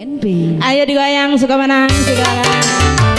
NB. Ayo digoyang suka menang sekarang. Yeah.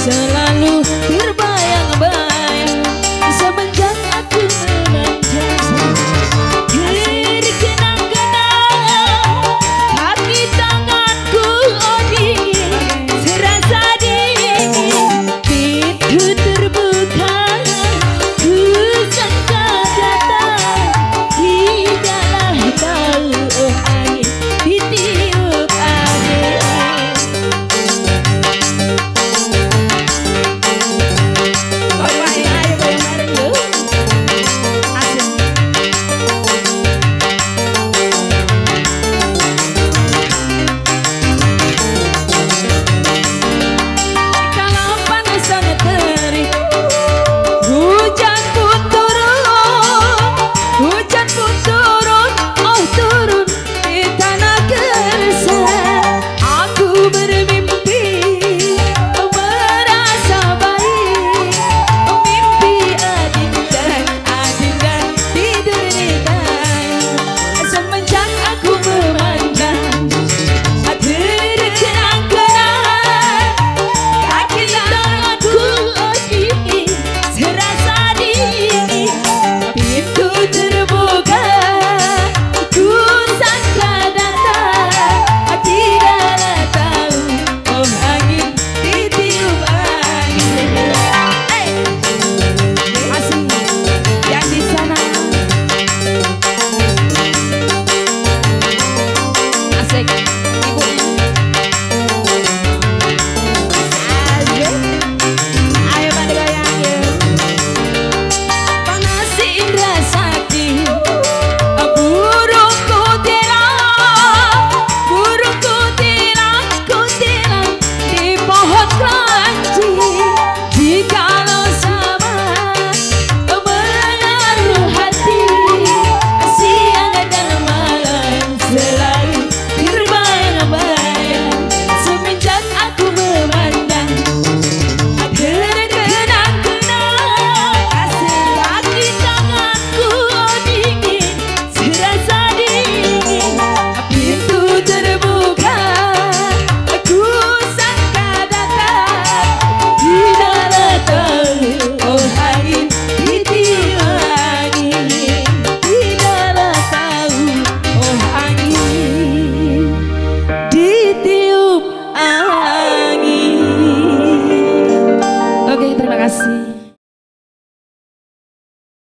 Selalu